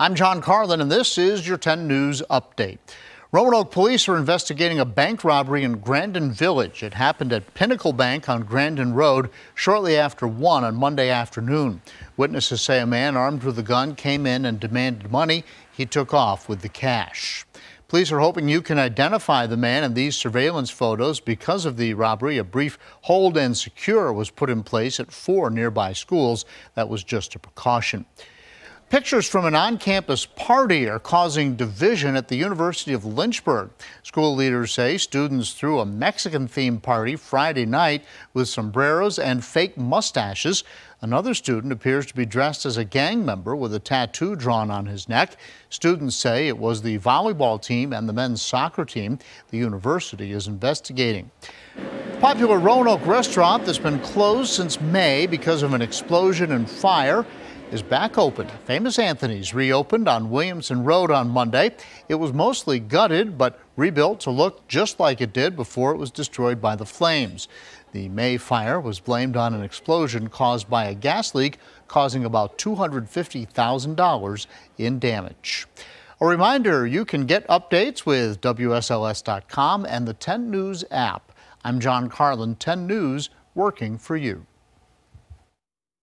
I'm John Carlin, and this is your 10 News Update. Roanoke police are investigating a bank robbery in Grandin Village. It happened at Pinnacle Bank on Grandin Road shortly after 1 on Monday afternoon. Witnesses say a man armed with a gun came in and demanded money. He took off with the cash. Police are hoping you can identify the man in these surveillance photos. Because of the robbery, a brief hold and secure was put in place at four nearby schools. That was just a precaution. Pictures from an on-campus party are causing division at the University of Lynchburg. School leaders say students threw a Mexican-themed party Friday night with sombreros and fake mustaches. Another student appears to be dressed as a gang member with a tattoo drawn on his neck. Students say it was the volleyball team and the men's soccer team. The university is investigating. Popular Roanoke restaurant that's been closed since May because of an explosion and fire is back open. Famous Anthony's reopened on Williamson Road on Monday. It was mostly gutted, but rebuilt to look just like it did before it was destroyed by the flames. The May fire was blamed on an explosion caused by a gas leak, causing about $250,000 in damage. A reminder, you can get updates with WSLS.com and the 10 News app. I'm John Carlin, 10 News, working for you.